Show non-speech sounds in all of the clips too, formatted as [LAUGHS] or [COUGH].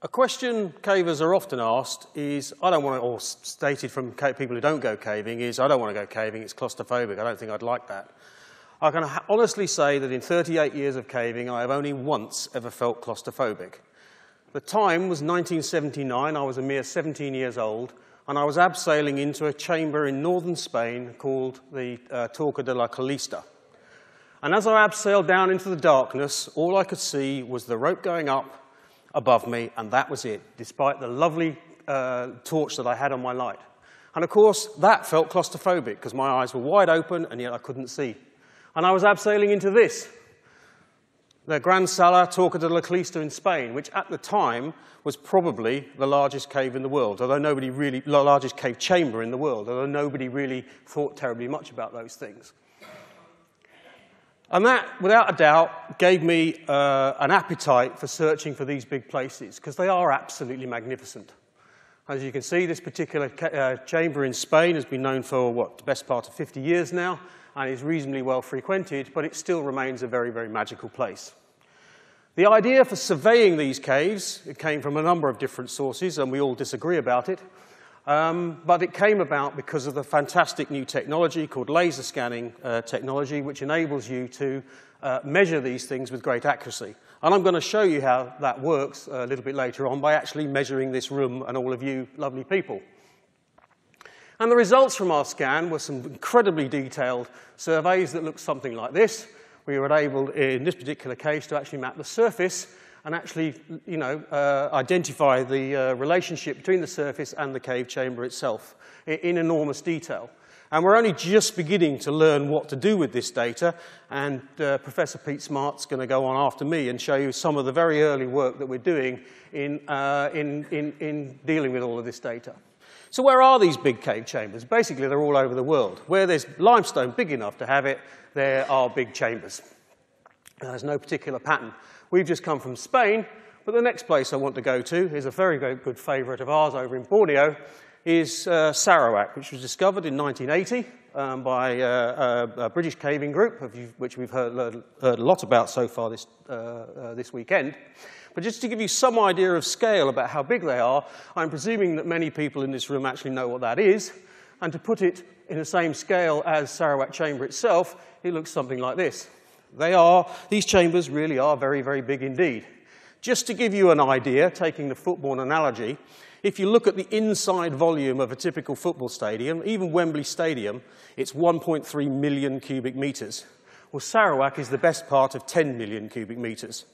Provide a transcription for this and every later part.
A question cavers are often asked is, I don't want to, or stated from people who don't go caving, is I don't want to go caving, it's claustrophobic, I don't think I'd like that. I can honestly say that in 38 years of caving, I have only once ever felt claustrophobic. The time was 1979, I was a mere 17 years old, and I was abseiling into a chamber in northern Spain called the uh, Torca del Carlista. And as I abseiled down into the darkness, all I could see was the rope going up above me, and that was it, despite the lovely uh, torch that I had on my light. And of course, that felt claustrophobic because my eyes were wide open and yet I couldn't see. And I was abseiling into this, the Gran Sala Torca del Carlista in Spain, which at the time was probably the largest cave in the world, although nobody really, the largest cave chamber in the world, although nobody really thought terribly much about those things. And that, without a doubt, gave me uh, an appetite for searching for these big places, because they are absolutely magnificent. As you can see, this particular uh, chamber in Spain has been known for, what, the best part of 50 years now, and is reasonably well frequented, but it still remains a very, very magical place. The idea for surveying these caves, it came from a number of different sources, and we all disagree about it. Um, but it came about because of the fantastic new technology called laser scanning uh, technology, which enables you to uh, measure these things with great accuracy. And I'm going to show you how that works a little bit later on by actually measuring this room and all of you lovely people. And the results from our scan were some incredibly detailed surveys that looked something like this. We were able, in this particular case, to actually map the surface and actually, you know, uh, identify the uh, relationship between the surface and the cave chamber itself in, in, enormous detail. And we're only just beginning to learn what to do with this data, and uh, Professor Pete Smart's going to go on after me and show you some of the very early work that we're doing in, uh, in, in, in dealing with all of this data. So where are these big cave chambers? Basically, they're all over the world. Where there's limestone big enough to have it, there are big chambers. There's no particular pattern. We've just come from Spain, but the next place I want to go to is a very, good favourite of ours over in Borneo, is uh, Sarawak, which was discovered in 1980 um, by uh, a, a, British caving group, which we've heard, heard, a lot about so far this, uh, uh, this weekend. But just to give you some idea of scale about how big they are, I'm presuming that many people in this room actually know what that is. And to put it in the same scale as Sarawak Chamber itself, it looks something like this. They are, these chambers really are very, very big indeed. Just to give you an idea, taking the football analogy, if you look at the inside volume of a typical football stadium, even Wembley Stadium, it's 1.3 million cubic meters. Well, Sarawak is the best part of 10 million cubic meters.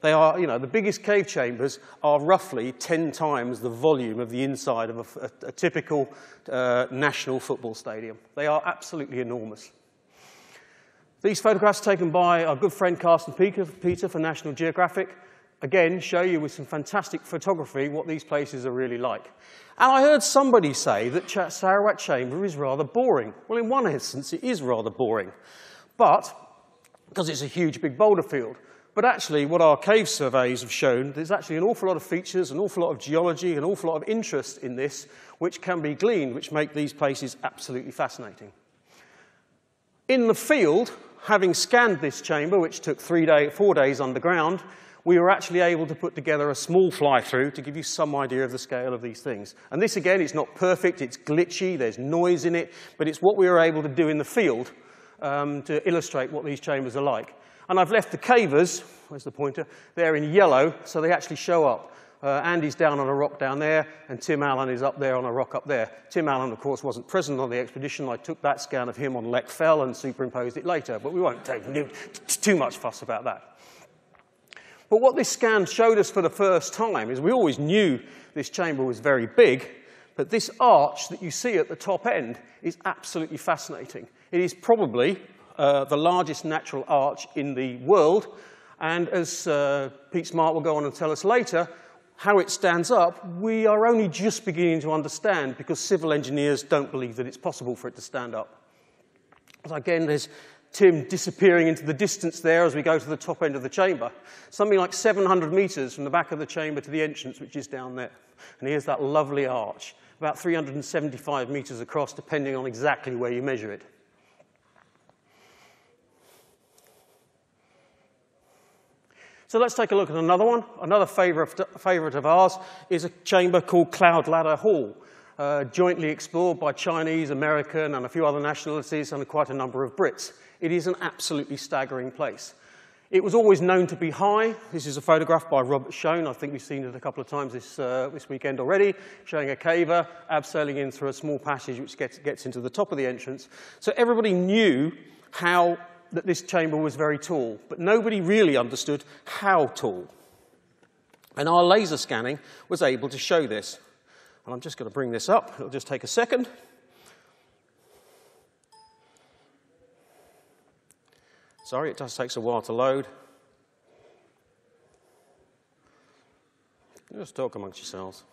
They are, you know, the biggest cave chambers are roughly 10 times the volume of the inside of a, a, a typical uh, national football stadium. They are absolutely enormous. These photographs taken by our good friend Carsten Peter for National Geographic, again, show you with some fantastic photography what these places are really like. And I heard somebody say that Sarawak Chamber is rather boring. Well, in one instance, it is rather boring. But, because it's a huge big boulder field. But actually, what our cave surveys have shown, there's actually an awful lot of features, an awful lot of geology, an awful lot of interest in this, which can be gleaned, which make these places absolutely fascinating. In the field, having scanned this chamber, which took three day, four days underground, we were actually able to put together a small fly-through to give you some idea of the scale of these things. And this, again, is not perfect, it's glitchy, there's noise in it, but it's what we were able to do in the field um, to illustrate what these chambers are like. And I've left the cavers, where's the pointer, there in yellow, so they actually show up. Uh, Andy's down on a rock down there, and Tim Allen is up there on a rock up there. Tim Allen, of course, wasn't present on the expedition. I took that scan of him on Leck Fell and superimposed it later, but we won't take too much fuss about that. But what this scan showed us for the first time is we always knew this chamber was very big, but this arch that you see at the top end is absolutely fascinating. It is probably uh, the largest natural arch in the world, and as uh, Pete Smart will go on and tell us later, how it stands up, we are only just beginning to understand because civil engineers don't believe that it's possible for it to stand up. But again, there's Tim disappearing into the distance there as we go to the top end of the chamber. Something like 700 meters from the back of the chamber to the entrance, which is down there. And here's that lovely arch, about 375 meters across, depending on exactly where you measure it. So let's take a look at another one. Another favourite of ours is a chamber called Cloud Ladder Hall, uh, jointly explored by Chinese, American, and a few other nationalities, and quite a number of Brits. It is an absolutely staggering place. It was always known to be high. This is a photograph by Robert Shone. I think we've seen it a couple of times this, uh, this weekend already, showing a caver abseiling in through a small passage which gets, gets into the top of the entrance. So everybody knew how that this chamber was very tall, but nobody really understood how tall. And our laser scanning was able to show this. And I'm just going to bring this up. It'll just take a second. Sorry, it just takes a while to load. Just talk amongst yourselves.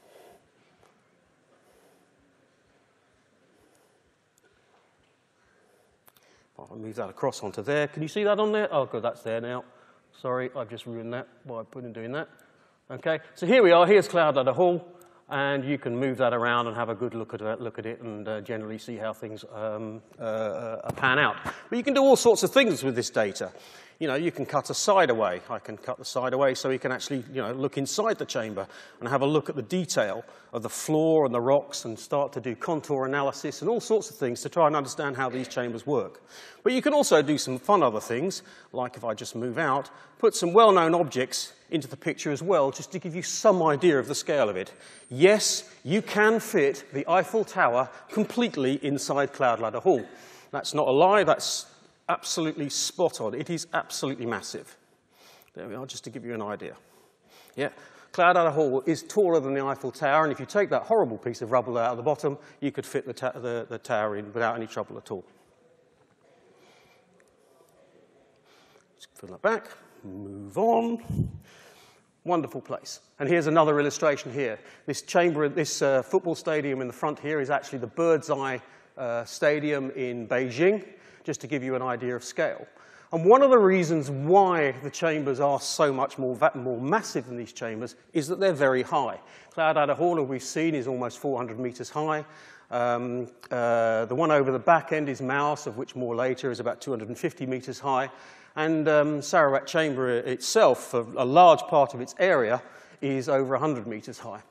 I'll move that across onto there. Can you see that on there? Oh, good, that's there now. Sorry, I've just ruined that by putting doing that. Okay, so here we are. Here's Cloud at Ladder Hall and you can move that around and have a good look at it, look at it and uh, generally see how things um, uh, uh, pan out. But you can do all sorts of things with this data. You know, you can cut a side away. I can cut the side away so you can actually, you know, look inside the chamber and have a look at the detail of the floor and the rocks and start to do contour analysis and all sorts of things to try and understand how these chambers work. But you can also do some fun other things, like if I just move out, put some well-known objects into the picture as well, just to give you some idea of the scale of it. Yes, you can fit the Eiffel Tower completely inside Cloud Ladder Hall. That's not a lie, that's absolutely spot on. It is absolutely massive. There we are, just to give you an idea. Yeah, Cloud Ladder Hall is taller than the Eiffel Tower, and if you take that horrible piece of rubble out of the bottom, you could fit the, the, the tower in without any trouble at all. Just fill that back, move on. Wonderful place. And here's another illustration here. This chamber, this uh, football stadium in the front here is actually the Bird's Eye uh, Stadium in Beijing, just to give you an idea of scale. And one of the reasons why the chambers are so much more, more massive than these chambers is that they're very high. Cloud Hall, we've seen, is almost 400 meters high. Um, uh, the one over the back end is Maus, of which more later, is about 250 meters high. And um, Sarawak Chamber itself, a, a large part of its area, is over 100 meters high.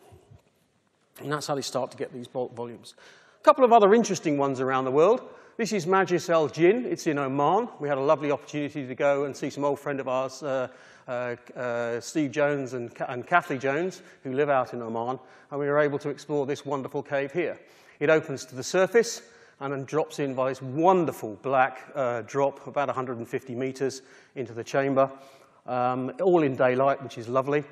And that's how they start to get these bulk volumes. A couple of other interesting ones around the world. This is Majlis Al Jinn. It's in Oman. We had a lovely opportunity to go and see some old friend of ours, uh, uh, uh, Steve Jones and, and Kathy Jones, who live out in Oman, and we were able to explore this wonderful cave here. It opens to the surface and then drops in by this wonderful black uh, drop, about 150 meters into the chamber, um, all in daylight, which is lovely.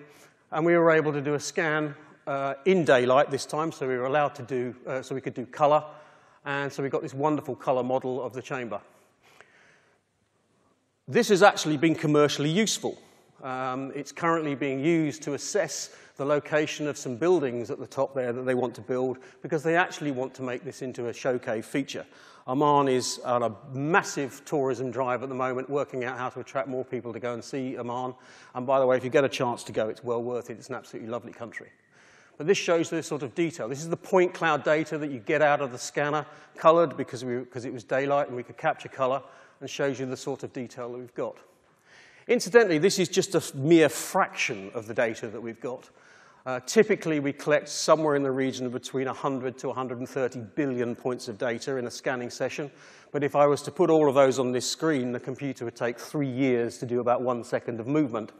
And we were able to do a scan uh, in daylight this time, so we were allowed to do, uh, so we could do color. And so we've got this wonderful color model of the chamber. This has actually been commercially useful. Um, it's currently being used to assess the location of some buildings at the top there that they want to build because they actually want to make this into a show cave feature. Oman is on a massive tourism drive at the moment, working out how to attract more people to go and see Oman. And by the way, if you get a chance to go, it's well worth it. It's an absolutely lovely country. But this shows this sort of detail. This is the point cloud data that you get out of the scanner, colored because, we, because it was daylight and we could capture color, and shows you the sort of detail that we've got. Incidentally, this is just a mere fraction of the data that we've got. Uh, typically, we collect somewhere in the region of between 100 to 130 billion points of data in a scanning session. But if I was to put all of those on this screen, the computer would take three years to do about one second of movement.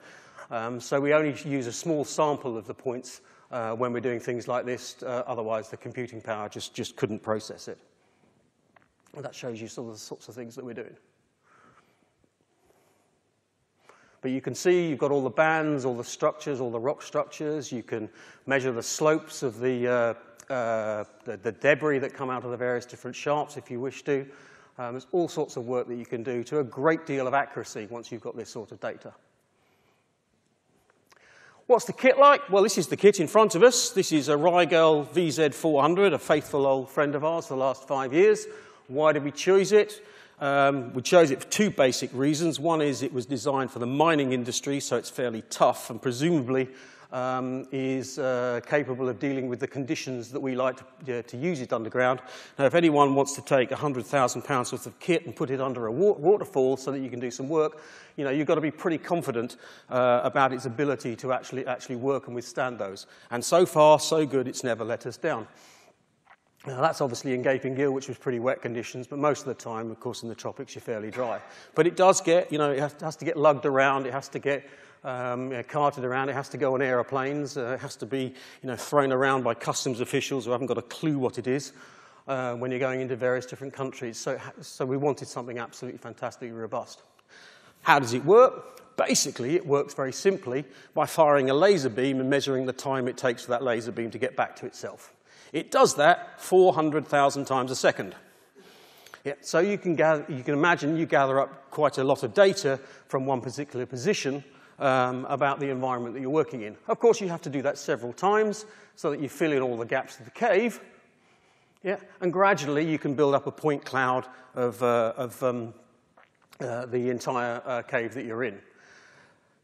Um, so we only use a small sample of the points uh, when we're doing things like this. Uh, otherwise, the computing power just, just couldn't process it. And that shows you some of the sorts of things that we're doing. But you can see you've got all the bands, all the structures, all the rock structures. You can measure the slopes of the, uh, uh, the, the, debris that come out of the various different shafts if you wish to. Um, there's all sorts of work that you can do to a great deal of accuracy once you've got this sort of data. What's the kit like? Well, this is the kit in front of us. This is a Riegl VZ400, a faithful old friend of ours for the last five years. Why did we choose it? Um, we chose it for two basic reasons. One is it was designed for the mining industry, so it's fairly tough, and presumably um, is uh, capable of dealing with the conditions that we like to, to, use it underground. Now, if anyone wants to take 100,000 pounds worth of kit and put it under a wa waterfall so that you can do some work, you know, you've got to be pretty confident uh, about its ability to actually, actually work and withstand those. And so far, so good, it's never let us down. Now, that's obviously in Gaping Gill, which was pretty wet conditions, but most of the time, of course, in the tropics, you're fairly dry. But it does get, you know, it has to get lugged around, it has to get um, you know, carted around, it has to go on aeroplanes, uh, it has to be, you know, thrown around by customs officials who haven't got a clue what it is uh, when you're going into various different countries. So, so we wanted something absolutely fantastically robust. How does it work? Basically, it works very simply by firing a laser beam and measuring the time it takes for that laser beam to get back to itself. It does that 400,000 times a second. Yeah, so you can, gather, you can imagine you gather up quite a lot of data from one particular position um, about the environment that you're working in. Of course, you have to do that several times so that you fill in all the gaps of the cave. Yeah, and gradually you can build up a point cloud of, uh, of um, uh, the entire uh, cave that you're in.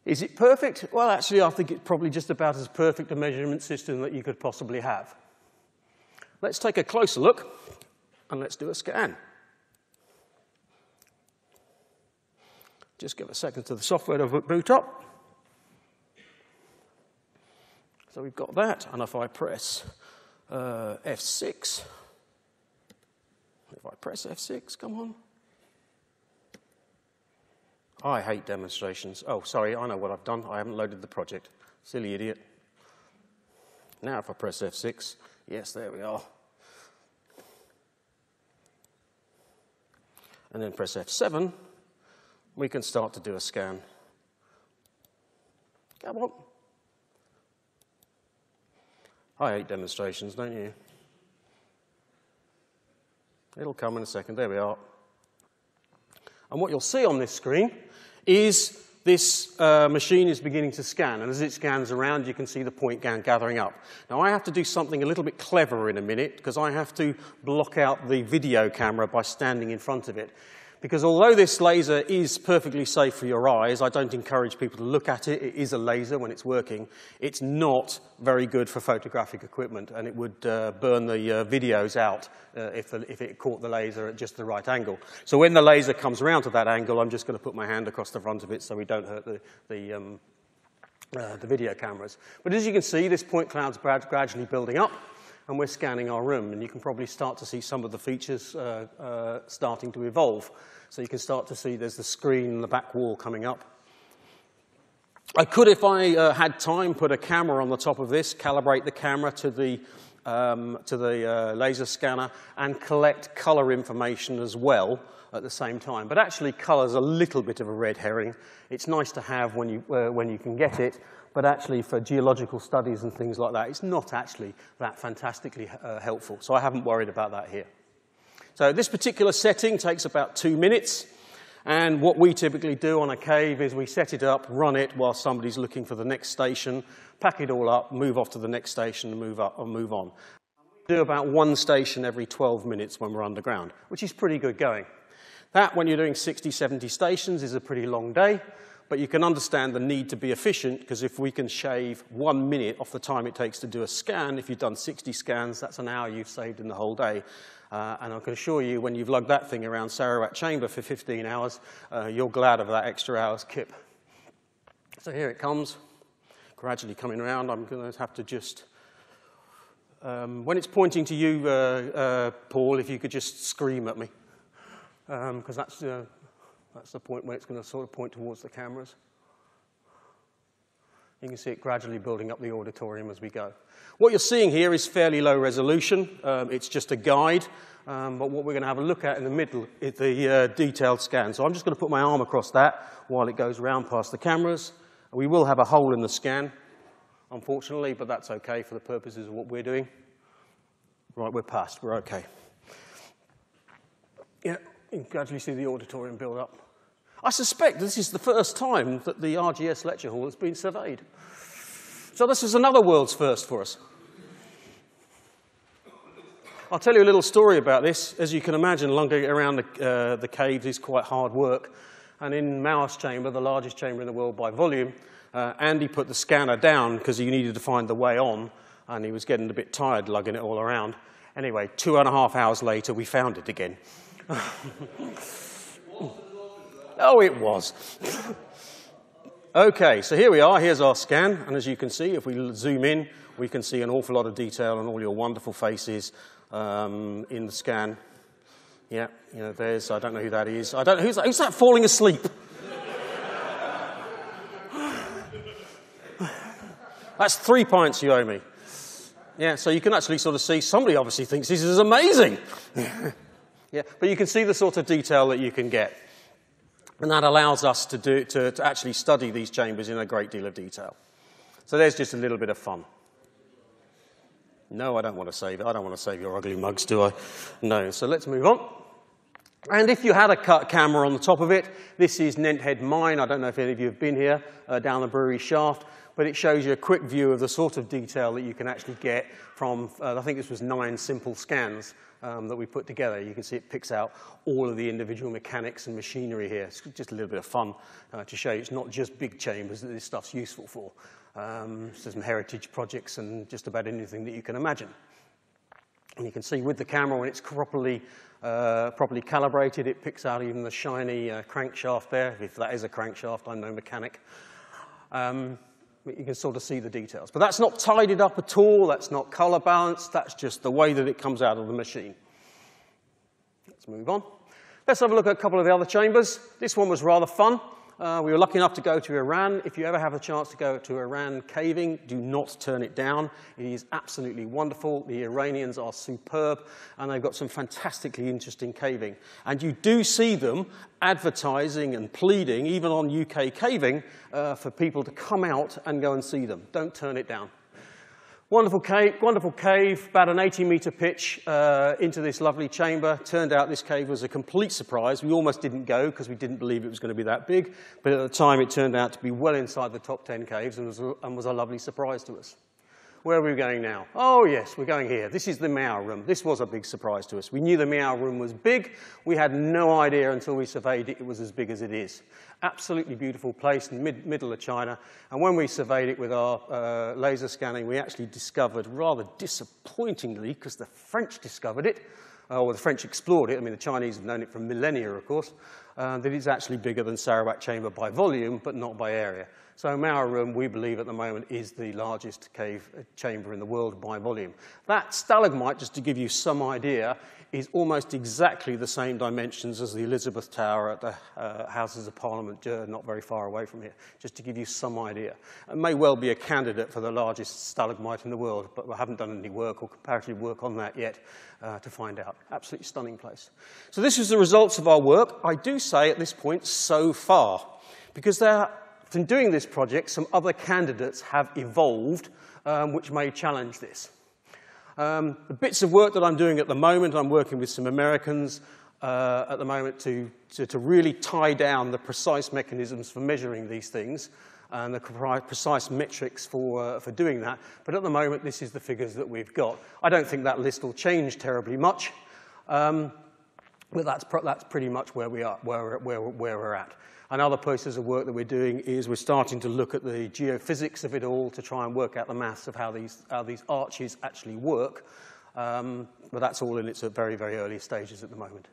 Is it perfect? Well, actually, I think it's probably just about as perfect a measurement system that you could possibly have. Let's take a closer look and let's do a scan. Just give a second to the software to boot up. So we've got that, and if I press uh, F6, if I press F6, come on. I hate demonstrations. Oh, sorry, I know what I've done. I haven't loaded the project. Silly idiot. Now if I press F6, Yes, there we are. And then press F7, we can start to do a scan. Come on. I hate demonstrations, don't you? It'll come in a second. There we are. And what you'll see on this screen is this uh, machine is beginning to scan, and as it scans around, you can see the point gathering up. Now, I have to do something a little bit clever in a minute, because I have to block out the video camera by standing in front of it. Because although this laser is perfectly safe for your eyes, I don't encourage people to look at it. It is a laser when it's working. It's not very good for photographic equipment, and it would uh, burn the uh, videos out uh, if, the, if it caught the laser at just the right angle. So when the laser comes around to that angle, I'm just going to put my hand across the front of it so we don't hurt the, the, um, uh, the video cameras. But as you can see, this point cloud's gradually building up and we're scanning our room, and you can probably start to see some of the features uh, uh, starting to evolve. So you can start to see there's the screen and the back wall coming up. I could, if I uh, had time, put a camera on the top of this, calibrate the camera to the, um, to the uh, laser scanner, and collect color information as well at the same time. But actually, color's a little bit of a red herring. It's nice to have when you, uh, when you can get it, but actually for geological studies and things like that, it's not actually that fantastically uh, helpful. So I haven't worried about that here. So this particular setting takes about two minutes. And what we typically do on a cave is we set it up, run it while somebody's looking for the next station, pack it all up, move off to the next station and move, up, and move on. We do about one station every 12 minutes when we're underground, which is pretty good going. That, when you're doing 60, 70 stations, is a pretty long day. But you can understand the need to be efficient because if we can shave one minute off the time it takes to do a scan, if you've done 60 scans, that's an hour you've saved in the whole day. Uh, and I can assure you, when you've lugged that thing around Sarawak Chamber for 15 hours, uh, you're glad of that extra hour's kip. So here it comes, gradually coming around. I'm going to have to just, um, when it's pointing to you, uh, uh Paul, if you could just scream at me, because um, that's uh, that's the point where it's going to sort of point towards the cameras. You can see it gradually building up the auditorium as we go. What you're seeing here is fairly low resolution. Um, it's just a guide. Um, but what we're going to have a look at in the middle is the uh, detailed scan. So I'm just going to put my arm across that while it goes round past the cameras. We will have a hole in the scan, unfortunately, but that's okay for the purposes of what we're doing. Right, we're past. We're okay. Yeah, you can gradually see the auditorium build up. I suspect this is the first time that the RGS lecture hall has been surveyed. So this is another world's first for us. I'll tell you a little story about this. As you can imagine, lugging around the, uh, the caves is quite hard work. And in Miao's chamber, the largest chamber in the world by volume, uh, Andy put the scanner down because he needed to find the way on, and he was getting a bit tired lugging it all around. Anyway, two and a half hours later, we found it again. [LAUGHS] oh, it was. okay, so here we are. Here's our scan, and as you can see, if we zoom in, we can see an awful lot of detail on all your wonderful faces um, in the scan. Yeah, you know, there's, I don't know who that is. I don't, who's, who's that falling asleep? [SIGHS] That's three pints you owe me. Yeah, so you can actually sort of see somebody obviously thinks this is amazing. [LAUGHS] yeah, but you can see the sort of detail that you can get. And that allows us to, do, to, to actually study these chambers in a great deal of detail. So there's just a little bit of fun. No, I don't want to save it. I don't want to save your ugly mugs, do I? No. So let's move on. And if you had a cut camera on the top of it, this is Nenthead Mine. I don't know if any of you have been here uh, down the brewery shaft, but it shows you a quick view of the sort of detail that you can actually get from, uh, I think this was nine simple scans um, that we put together. You can see it picks out all of the individual mechanics and machinery here. It's just a little bit of fun uh, to show you it's not just big chambers that this stuff's useful for um, some heritage projects and just about anything that you can imagine. And you can see with the camera, when it's properly, uh, properly calibrated, it picks out even the shiny uh, crankshaft there. If that is a crankshaft, I'm no mechanic. Um, you can sort of see the details. But that's not tidied up at all. That's not color balanced. That's just the way that it comes out of the machine. Let's move on. Let's have a look at a couple of the other chambers. This one was rather fun. Uh, we were lucky enough to go to Iran. If you ever have a chance to go to Iran caving, do not turn it down. It is absolutely wonderful. The Iranians are superb, and they've got some fantastically interesting caving. And you do see them advertising and pleading, even on UK caving, uh, for people to come out and go and see them. Don't turn it down. Wonderful cave, wonderful cave, about an 80 meter pitch uh, into this lovely chamber. Turned out this cave was a complete surprise. We almost didn't go because we didn't believe it was going to be that big. But at the time, it turned out to be well inside the top 10 caves and was, and was a lovely surprise to us. Where are we going now? Oh, yes, we're going here. This is the Miao room. This was a big surprise to us. We knew the Miao room was big. We had no idea until we surveyed it it was as big as it is. Absolutely beautiful place in the mid middle of China. And when we surveyed it with our uh, laser scanning, we actually discovered, rather disappointingly, because the French discovered it, uh, or the French explored it, I mean, the Chinese have known it for millennia, of course, uh, that it's actually bigger than Sarawak Chamber by volume, but not by area. So Room, we believe at the moment, is the largest cave uh, chamber in the world by volume. That stalagmite, just to give you some idea, is almost exactly the same dimensions as the Elizabeth Tower at the uh, Houses of Parliament, uh, not very far away from here, just to give you some idea. It may well be a candidate for the largest stalagmite in the world, but we haven't done any work or comparative work on that yet uh, to find out. Absolutely stunning place. So this is the results of our work. I do say at this point, so far, because there from doing this project, some other candidates have evolved um, which may challenge this. Um, the bits of work that I'm doing at the moment, I'm working with some Americans uh, at the moment to, to, to, really tie down the precise mechanisms for measuring these things and the precise metrics for, uh, for doing that. But at the moment, this is the figures that we've got. I don't think that list will change terribly much, um, but that's, that's pretty much where, we are, where, where, where we're at. Another pieces of work that we're doing is we're starting to look at the geophysics of it all to try and work out the maths of how these, how these arches actually work. Um, but that's all in its very, very early stages at the moment.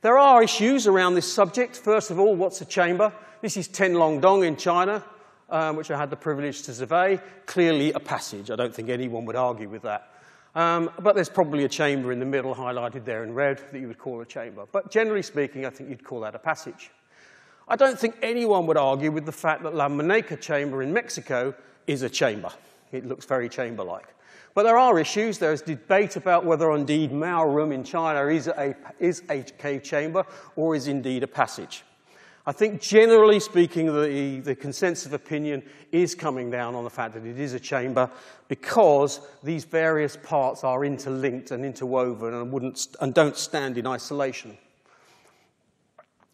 There are issues around this subject. First of all, what's a chamber? This is Tenglongdong in China, um, which I had the privilege to survey. Clearly a passage. I don't think anyone would argue with that. Um, but there's probably a chamber in the middle highlighted there in red that you would call a chamber. But generally speaking, I think you'd call that a passage. I don't think anyone would argue with the fact that La Meneca chamber in Mexico is a chamber. It looks very chamber-like. But there are issues. There is debate about whether indeed Miao Room in China is a, is a cave chamber or is indeed a passage. I think generally speaking, the, the consensus of opinion is coming down on the fact that it is a chamber because these various parts are interlinked and interwoven and, wouldn't, and don't stand in isolation.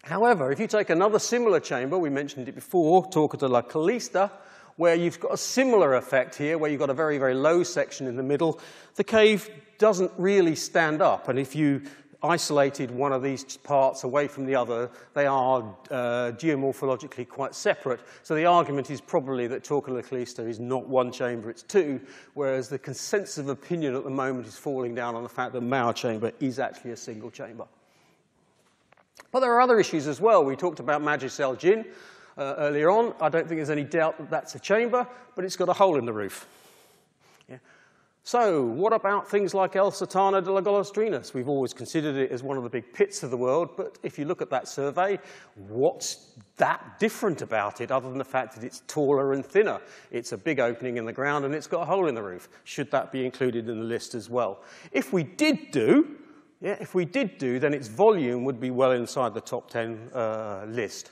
However, if you take another similar chamber, we mentioned it before, Torca del Carlista, where you've got a similar effect here, where you've got a very, very low section in the middle, the cave doesn't really stand up. And if you isolated one of these parts away from the other, they are uh, geomorphologically quite separate. So the argument is probably that Torca del Carlista is not one chamber, it's two, whereas the consensus of opinion at the moment is falling down on the fact that Miao chamber is actually a single chamber. But there are other issues as well. We talked about Majlis Jinn uh, earlier on. I don't think there's any doubt that that's a chamber, but it's got a hole in the roof. Yeah. So what about things like El Sótano de la Golondrinas? We've always considered it as one of the big pits of the world, but if you look at that survey, what's that different about it other than the fact that it's taller and thinner? It's a big opening in the ground and it's got a hole in the roof. Should that be included in the list as well? If we did do, yeah, if we did do, then its volume would be well inside the top 10 uh, list.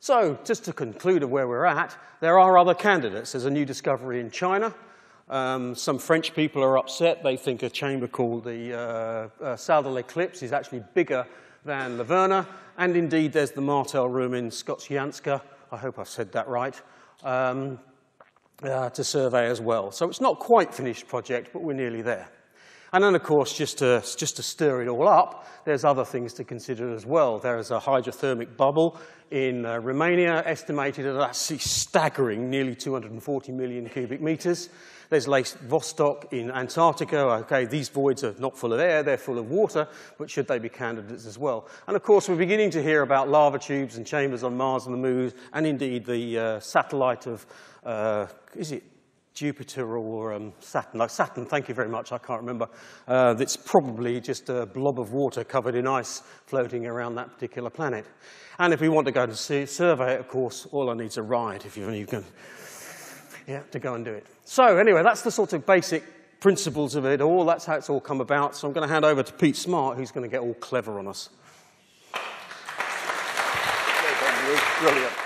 So, just to conclude of where we're at, there are other candidates. There's a new discovery in China. Um, some French people are upset. They think a chamber called the uh, uh, l'Eclipse is actually bigger than La Verna. And indeed, there's the Martel room in Skocjanska. I hope I've said that right. Um, uh, to survey as well. So it's not quite finished project, but we're nearly there. And then, of course, just to, just to stir it all up, there's other things to consider as well. There is a hydrothermic bubble in uh, Romania, estimated at a staggering nearly 240 million cubic meters. There's Lake Vostok in Antarctica. Okay, these voids are not full of air, they're full of water, but should they be candidates as well? And of course, we're beginning to hear about lava tubes and chambers on Mars and the Moon, and indeed the uh, satellite of, uh, is it Jupiter or um, Saturn. Like Saturn, thank you very much, I can't remember. Uh, it's probably just a blob of water covered in ice floating around that particular planet. And if we want to go to see, survey it, of course, all I need is a ride if you, you can, yeah, to go and do it. So anyway, that's the sort of basic principles of it all. That's how it's all come about. So I'm going to hand over to Pete Smart, who's going to get all clever on us. Brilliant.